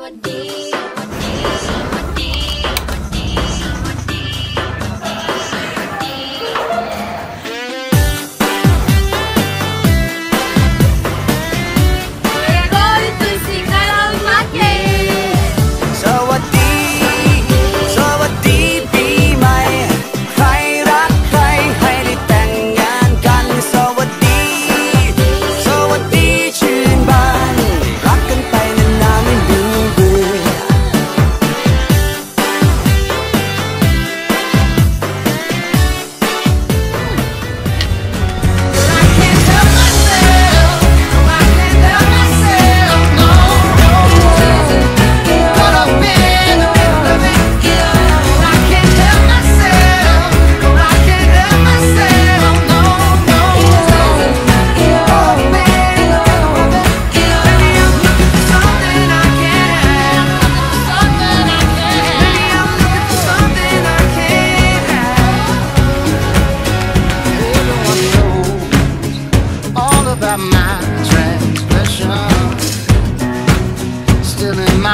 a be.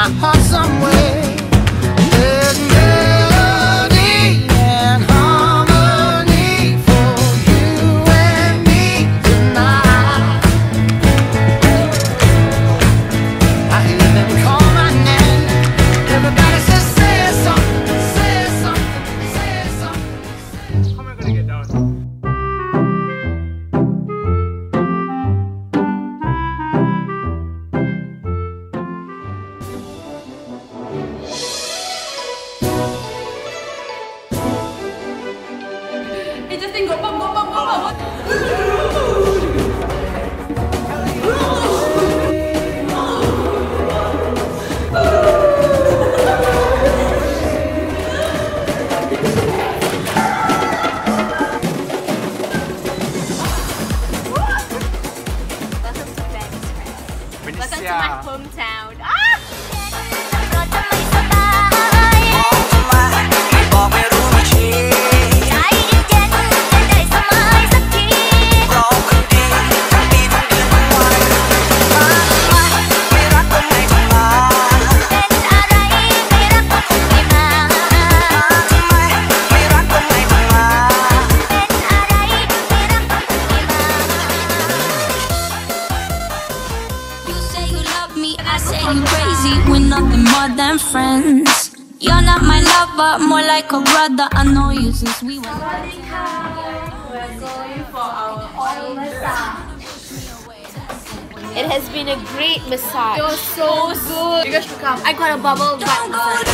my heart somewhere. tình gỗ bầm gỗ bầm gỗ bầm Welcome to my hometown. lover, more like a brother. I know you since we were. We're going for our oil massage. It has been a great massage. You're so good. You guys should come. I got a bubble butt.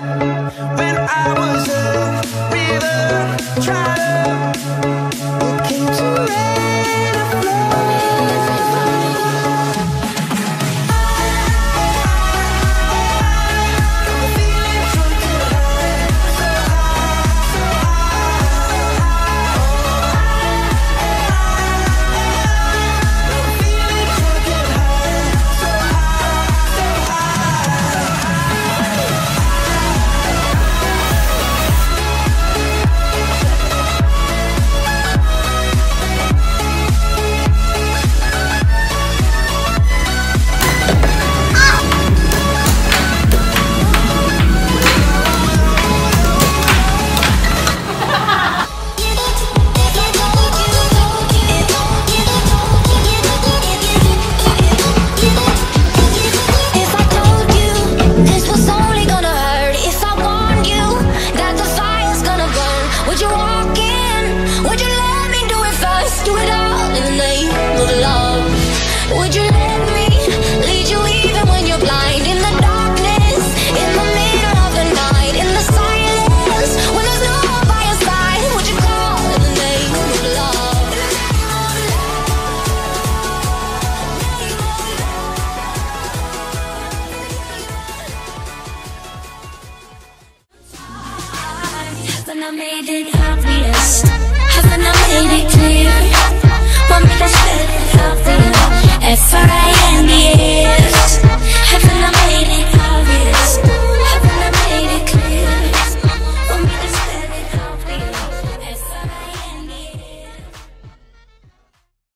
When I was a river